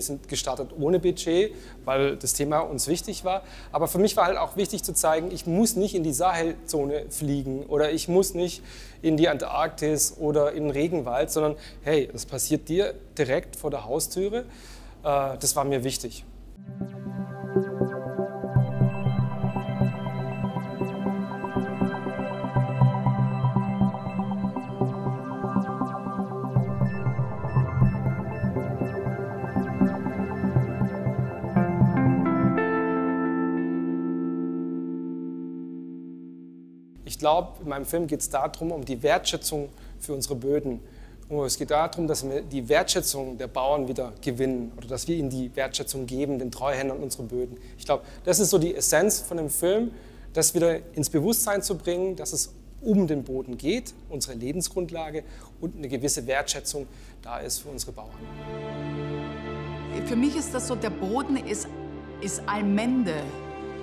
Wir sind gestartet ohne Budget, weil das Thema uns wichtig war. Aber für mich war halt auch wichtig zu zeigen, ich muss nicht in die Sahelzone fliegen oder ich muss nicht in die Antarktis oder in den Regenwald, sondern hey, das passiert dir direkt vor der Haustüre. Äh, das war mir wichtig. Glaube, in meinem Film geht es darum, um die Wertschätzung für unsere Böden. Und es geht darum, dass wir die Wertschätzung der Bauern wieder gewinnen oder dass wir ihnen die Wertschätzung geben, den Treuhändern unsere Böden. Ich glaube, das ist so die Essenz von dem Film, das wieder ins Bewusstsein zu bringen, dass es um den Boden geht, unsere Lebensgrundlage und eine gewisse Wertschätzung da ist für unsere Bauern. Für mich ist das so, der Boden ist, ist Allmende.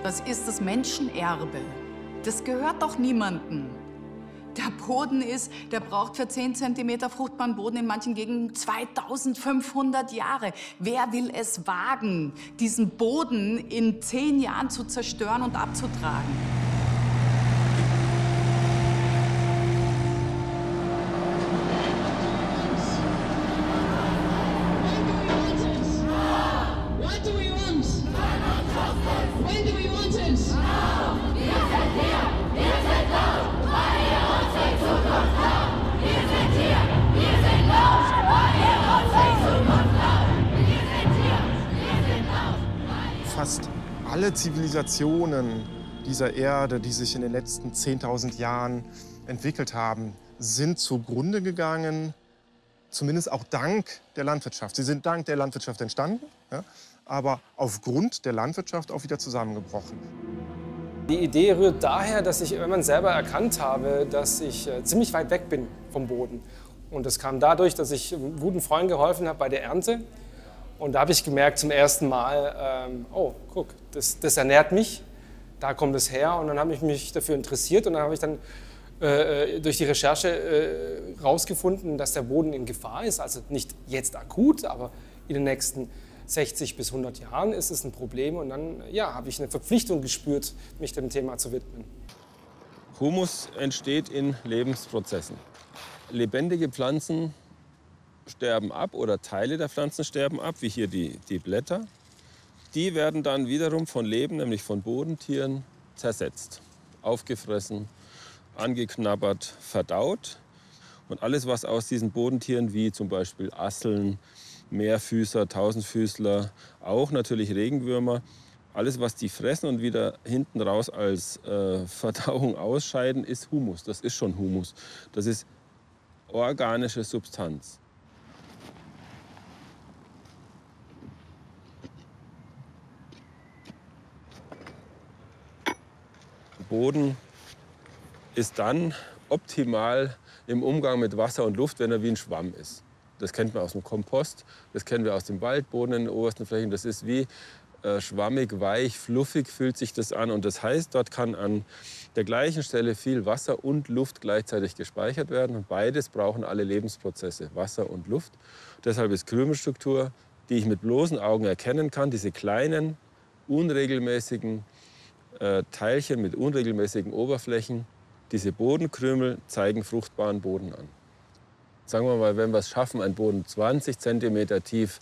Das ist das Menschenerbe. Das gehört doch niemandem. Der Boden ist, der braucht für 10 cm fruchtbaren Boden in manchen Gegenden 2500 Jahre. Wer will es wagen, diesen Boden in 10 Jahren zu zerstören und abzutragen? Alle Zivilisationen dieser Erde, die sich in den letzten 10.000 Jahren entwickelt haben, sind zugrunde gegangen, zumindest auch dank der Landwirtschaft. Sie sind dank der Landwirtschaft entstanden, ja, aber aufgrund der Landwirtschaft auch wieder zusammengebrochen. Die Idee rührt daher, dass ich irgendwann selber erkannt habe, dass ich äh, ziemlich weit weg bin vom Boden. Und das kam dadurch, dass ich einem guten Freund geholfen habe bei der Ernte. Und da habe ich gemerkt zum ersten Mal, ähm, oh, guck, das, das ernährt mich, da kommt es her. Und dann habe ich mich dafür interessiert und dann habe ich dann äh, durch die Recherche äh, dass der Boden in Gefahr ist. Also nicht jetzt akut, aber in den nächsten 60 bis 100 Jahren ist es ein Problem. Und dann ja, habe ich eine Verpflichtung gespürt, mich dem Thema zu widmen. Humus entsteht in Lebensprozessen. Lebendige Pflanzen sterben ab oder Teile der Pflanzen sterben ab, wie hier die, die Blätter. Die werden dann wiederum von Leben, nämlich von Bodentieren, zersetzt, aufgefressen, angeknabbert, verdaut. Und alles, was aus diesen Bodentieren, wie zum Beispiel Asseln, Meerfüßer, Tausendfüßler, auch natürlich Regenwürmer, alles, was die fressen und wieder hinten raus als äh, Verdauung ausscheiden, ist Humus. Das ist schon Humus. Das ist organische Substanz. Boden ist dann optimal im Umgang mit Wasser und Luft, wenn er wie ein Schwamm ist. Das kennt man aus dem Kompost, das kennen wir aus dem Waldboden in den obersten Flächen. Das ist wie äh, schwammig, weich, fluffig fühlt sich das an. Und das heißt, dort kann an der gleichen Stelle viel Wasser und Luft gleichzeitig gespeichert werden. Und beides brauchen alle Lebensprozesse, Wasser und Luft. Deshalb ist Krümelstruktur, die ich mit bloßen Augen erkennen kann, diese kleinen, unregelmäßigen äh, Teilchen mit unregelmäßigen Oberflächen, diese Bodenkrümel zeigen fruchtbaren Boden an. Sagen wir mal, wenn wir es schaffen, einen Boden 20 cm tief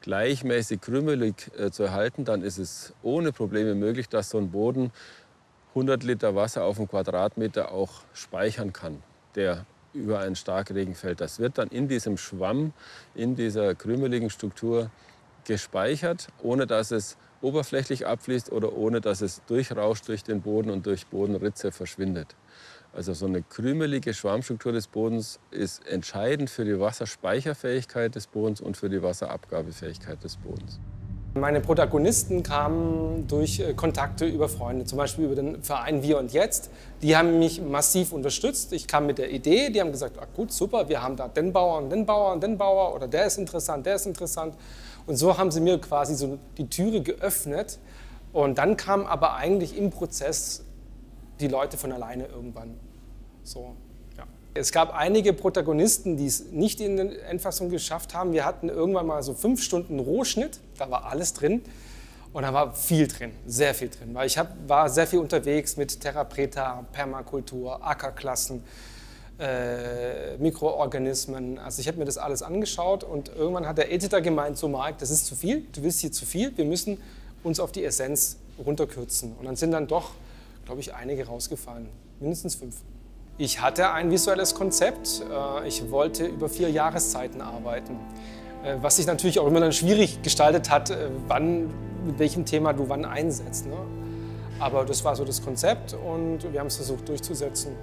gleichmäßig krümelig äh, zu erhalten, dann ist es ohne Probleme möglich, dass so ein Boden 100 Liter Wasser auf einen Quadratmeter auch speichern kann, der über einen Starkregen fällt. Das wird dann in diesem Schwamm, in dieser krümeligen Struktur gespeichert, ohne dass es oberflächlich abfließt oder ohne dass es durchrauscht durch den Boden und durch Bodenritze verschwindet. Also so eine krümelige Schwammstruktur des Bodens ist entscheidend für die Wasserspeicherfähigkeit des Bodens und für die Wasserabgabefähigkeit des Bodens. Meine Protagonisten kamen durch äh, Kontakte über Freunde, zum Beispiel über den Verein Wir und Jetzt. Die haben mich massiv unterstützt. Ich kam mit der Idee, die haben gesagt, ah, gut, super, wir haben da den Bauer und den Bauer und den Bauer oder der ist interessant, der ist interessant. Und so haben sie mir quasi so die Türe geöffnet. Und dann kamen aber eigentlich im Prozess die Leute von alleine irgendwann. So, ja. Es gab einige Protagonisten, die es nicht in der Endfassung geschafft haben. Wir hatten irgendwann mal so fünf Stunden Rohschnitt, da war alles drin. Und da war viel drin, sehr viel drin. Weil ich hab, war sehr viel unterwegs mit Terra Preta, Permakultur, Ackerklassen, äh, Mikroorganismen. Also ich habe mir das alles angeschaut und irgendwann hat der Editor gemeint, so Marc, das ist zu viel, du willst hier zu viel, wir müssen uns auf die Essenz runterkürzen. Und dann sind dann doch, glaube ich, einige rausgefallen, mindestens fünf. Ich hatte ein visuelles Konzept. Äh, ich wollte über vier Jahreszeiten arbeiten, äh, was sich natürlich auch immer dann schwierig gestaltet hat, wann, mit welchem Thema du wann einsetzt. Ne? Aber das war so das Konzept und wir haben es versucht durchzusetzen.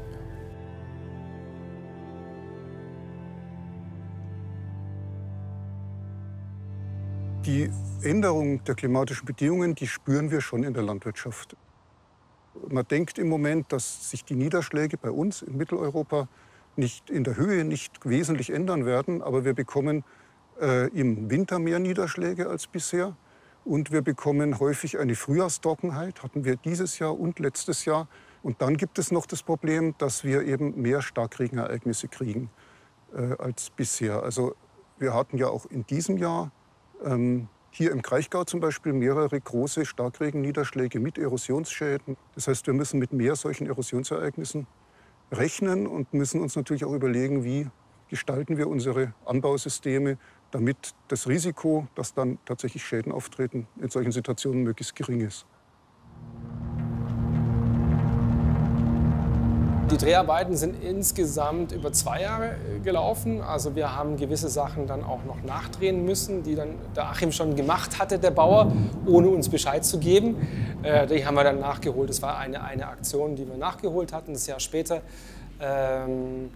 Die Änderung der klimatischen Bedingungen, die spüren wir schon in der Landwirtschaft. Man denkt im Moment, dass sich die Niederschläge bei uns in Mitteleuropa nicht in der Höhe nicht wesentlich ändern werden, aber wir bekommen äh, im Winter mehr Niederschläge als bisher und wir bekommen häufig eine Frühjahrstrockenheit, hatten wir dieses Jahr und letztes Jahr. Und dann gibt es noch das Problem, dass wir eben mehr Starkregenereignisse kriegen äh, als bisher. Also wir hatten ja auch in diesem Jahr ähm, hier im Kraichgau zum Beispiel mehrere große Starkregenniederschläge mit Erosionsschäden. Das heißt, wir müssen mit mehr solchen Erosionsereignissen rechnen und müssen uns natürlich auch überlegen, wie gestalten wir unsere Anbausysteme, damit das Risiko, dass dann tatsächlich Schäden auftreten, in solchen Situationen möglichst gering ist. Die Dreharbeiten sind insgesamt über zwei Jahre äh, gelaufen. Also wir haben gewisse Sachen dann auch noch nachdrehen müssen, die dann der Achim schon gemacht hatte, der Bauer, ohne uns Bescheid zu geben. Äh, die haben wir dann nachgeholt. Das war eine, eine Aktion, die wir nachgeholt hatten, das Jahr später. Ähm,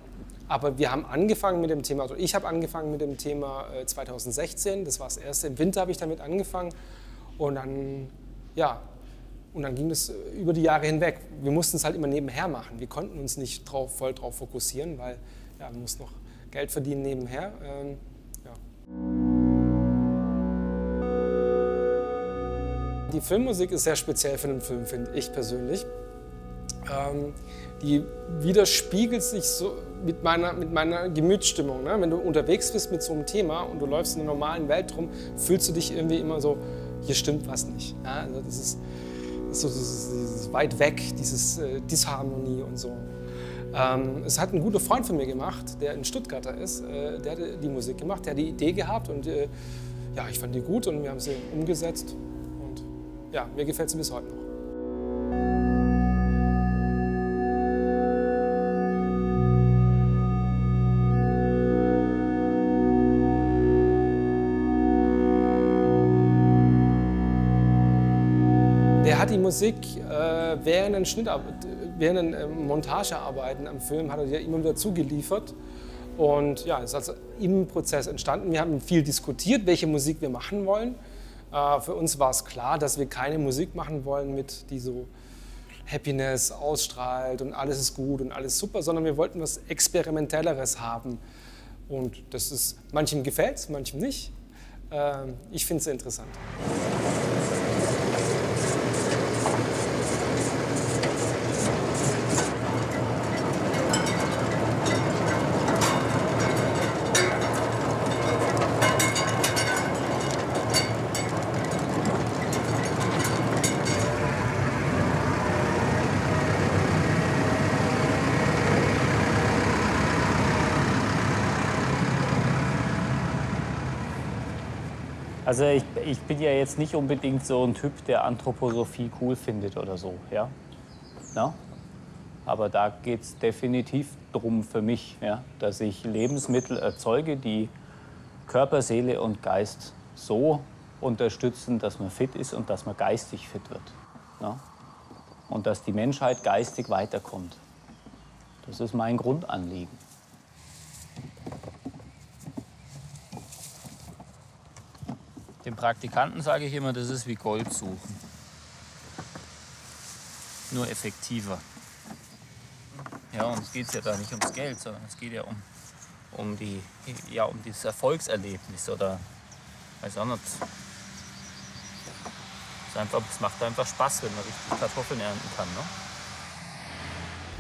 aber wir haben angefangen mit dem Thema, also ich habe angefangen mit dem Thema 2016. Äh, das war das erste. Im Winter habe ich damit angefangen. Und dann, ja, und dann ging das äh, über die Jahre hinweg. Wir mussten es halt immer nebenher machen. Wir konnten uns nicht drauf, voll drauf fokussieren, weil ja, wir mussten noch Geld verdienen nebenher. Ähm, ja. Die Filmmusik ist sehr speziell für einen Film, finde ich persönlich. Ähm, die widerspiegelt sich so mit meiner, mit meiner Gemütsstimmung. Ne? Wenn du unterwegs bist mit so einem Thema und du läufst in der normalen Welt rum, fühlst du dich irgendwie immer so, hier stimmt was nicht. Ja? Also das ist, so dieses, dieses weit weg, dieses äh, Disharmonie und so. Ähm, es hat ein guter Freund von mir gemacht, der in Stuttgarter ist, äh, der hat die Musik gemacht, der hat die Idee gehabt und äh, ja, ich fand die gut und wir haben sie umgesetzt und ja, mir gefällt sie bis heute noch. Hat die Musik äh, während, den Schnitt, während den äh, Montagearbeiten am Film hat er die immer wieder zugeliefert. Und ja, ist also im Prozess entstanden. Wir haben viel diskutiert, welche Musik wir machen wollen. Äh, für uns war es klar, dass wir keine Musik machen wollen, mit die so Happiness ausstrahlt und alles ist gut und alles super, sondern wir wollten was Experimentelleres haben. Und das ist, manchem gefällt es, manchem nicht. Äh, ich finde es interessant. Also ich, ich, bin ja jetzt nicht unbedingt so ein Typ, der Anthroposophie cool findet oder so. Ja? ja? Aber da geht es definitiv darum für mich, ja, dass ich Lebensmittel erzeuge, die Körper, Seele und Geist so unterstützen, dass man fit ist und dass man geistig fit wird. Ja? Und dass die Menschheit geistig weiterkommt. Das ist mein Grundanliegen. Den Praktikanten sage ich immer, das ist wie Gold suchen. Nur effektiver. Ja, und es geht ja da nicht ums Geld, sondern es geht ja um, um, die, ja, um dieses Erfolgserlebnis oder weiß auch nicht. Es, einfach, es macht einfach Spaß, wenn man richtig Kartoffeln ernten kann. Ne?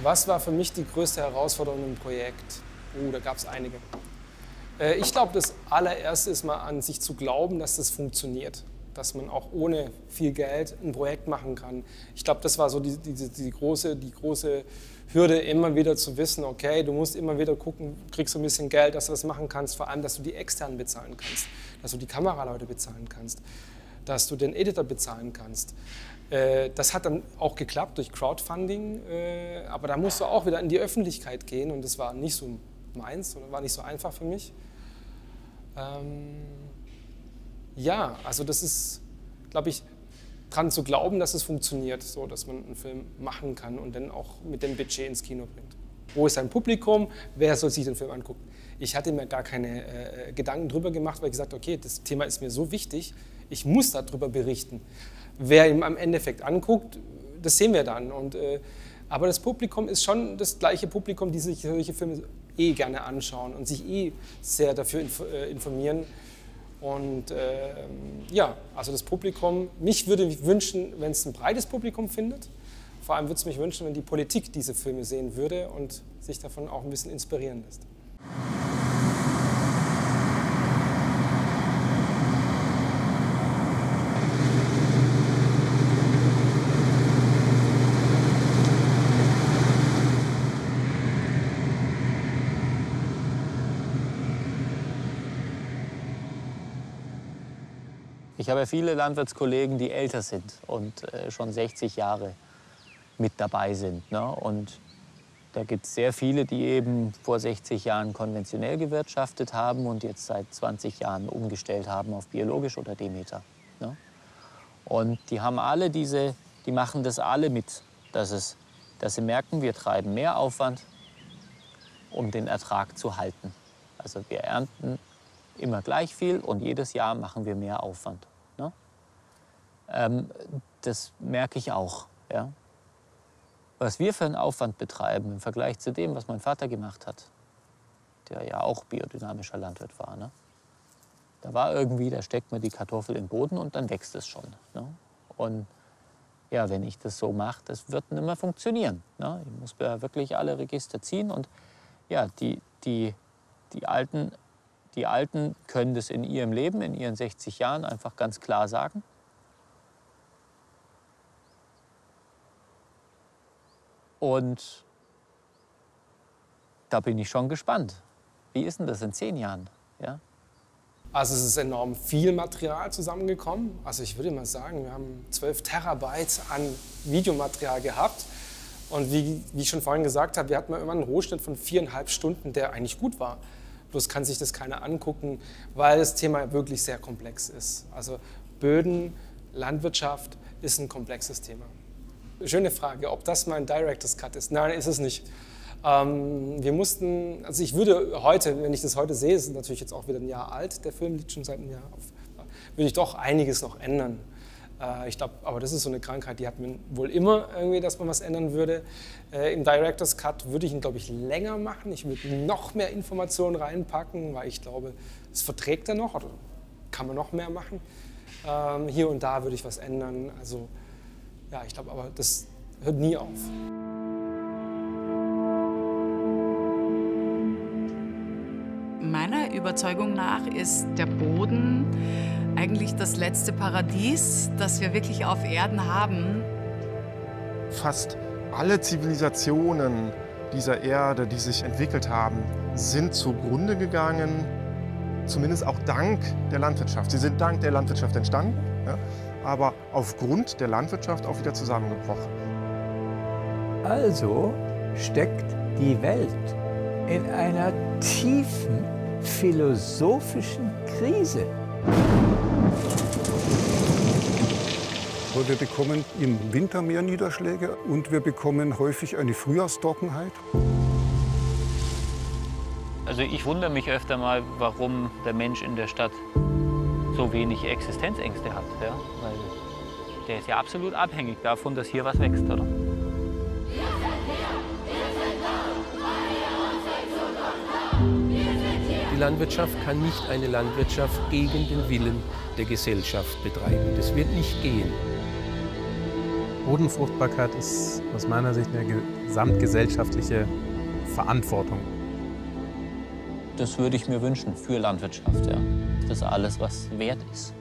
Was war für mich die größte Herausforderung im Projekt? Oh, da gab es einige. Äh, ich glaube, das allererste ist mal an sich zu glauben, dass das funktioniert. Dass man auch ohne viel Geld ein Projekt machen kann. Ich glaube, das war so die, die, die, große, die große Hürde, immer wieder zu wissen, okay, du musst immer wieder gucken, kriegst du ein bisschen Geld, dass du das machen kannst. Vor allem, dass du die externen bezahlen kannst, dass du die Kameraleute bezahlen kannst, dass du den Editor bezahlen kannst. Äh, das hat dann auch geklappt durch Crowdfunding, äh, aber da musst du auch wieder in die Öffentlichkeit gehen und das war nicht so meins oder war nicht so einfach für mich. Ähm, ja, also das ist, glaube ich, dran zu glauben, dass es funktioniert, so dass man einen Film machen kann und dann auch mit dem Budget ins Kino bringt. Wo ist sein Publikum? Wer soll sich den Film angucken? Ich hatte mir gar keine äh, Gedanken drüber gemacht, weil ich gesagt okay, das Thema ist mir so wichtig, ich muss darüber berichten. Wer ihn am Endeffekt anguckt, das sehen wir dann. Und, äh, aber das Publikum ist schon das gleiche Publikum, die sich solche Filme eh gerne anschauen und sich eh sehr dafür äh, informieren. Und äh, ja, also das Publikum, mich würde ich wünschen, wenn es ein breites Publikum findet. Vor allem würde es mich wünschen, wenn die Politik diese Filme sehen würde und sich davon auch ein bisschen inspirieren lässt. Ich habe viele Landwirtskollegen, die älter sind und äh, schon 60 Jahre mit dabei sind. Ne? Und da gibt es sehr viele, die eben vor 60 Jahren konventionell gewirtschaftet haben und jetzt seit 20 Jahren umgestellt haben auf biologisch oder Demeter. Ne? Und die haben alle diese, die machen das alle mit, dass, es, dass sie merken, wir treiben mehr Aufwand, um den Ertrag zu halten. Also wir ernten immer gleich viel und jedes Jahr machen wir mehr Aufwand. Ähm, das merke ich auch. Ja? Was wir für einen Aufwand betreiben im Vergleich zu dem, was mein Vater gemacht hat, der ja auch biodynamischer Landwirt war. Ne? Da war irgendwie, da steckt man die Kartoffel den Boden und dann wächst es schon. Ne? Und ja, wenn ich das so mache, das wird nicht mehr funktionieren. Ne? Ich muss ja wirklich alle Register ziehen und ja, die, die, die alten die Alten können das in ihrem Leben, in ihren 60 Jahren einfach ganz klar sagen. Und da bin ich schon gespannt. Wie ist denn das in zehn Jahren? Ja? Also es ist enorm viel Material zusammengekommen. Also ich würde mal sagen, wir haben 12 Terabyte an Videomaterial gehabt. Und wie, wie ich schon vorhin gesagt habe, wir hatten mal immer einen Rohschnitt von viereinhalb Stunden, der eigentlich gut war. Bloß kann sich das keiner angucken, weil das Thema wirklich sehr komplex ist. Also Böden, Landwirtschaft ist ein komplexes Thema. Schöne Frage, ob das mein Director's Cut ist. Nein, ist es nicht. Ähm, wir mussten, also ich würde heute, wenn ich das heute sehe, ist natürlich jetzt auch wieder ein Jahr alt, der Film liegt schon seit einem Jahr auf, würde ich doch einiges noch ändern. Äh, ich glaube, aber das ist so eine Krankheit, die hat man wohl immer irgendwie, dass man was ändern würde. Äh, Im Director's Cut würde ich ihn, glaube ich, länger machen. Ich würde noch mehr Informationen reinpacken, weil ich glaube, es verträgt er noch oder kann man noch mehr machen. Ähm, hier und da würde ich was ändern. Also ja, ich glaube, aber das hört nie auf. Meiner Überzeugung nach ist der Boden eigentlich das letzte Paradies, das wir wirklich auf Erden haben. Fast alle Zivilisationen dieser Erde, die sich entwickelt haben, sind zugrunde gegangen, zumindest auch dank der Landwirtschaft. Sie sind dank der Landwirtschaft entstanden, ja, aber aufgrund der Landwirtschaft auch wieder zusammengebrochen. Also steckt die Welt in einer tiefen philosophischen Krise. Wir bekommen im Winter mehr Niederschläge und wir bekommen häufig eine Frühjahrstrockenheit. Also ich wundere mich öfter mal, warum der Mensch in der Stadt so wenig Existenzängste hat. Ja? Weil der ist ja absolut abhängig davon, dass hier was wächst, oder? Die Landwirtschaft kann nicht eine Landwirtschaft gegen den Willen der Gesellschaft betreiben. Das wird nicht gehen. Bodenfruchtbarkeit ist aus meiner Sicht eine gesamtgesellschaftliche Verantwortung. Das würde ich mir wünschen für Landwirtschaft, ja. Das ist alles, was wert ist.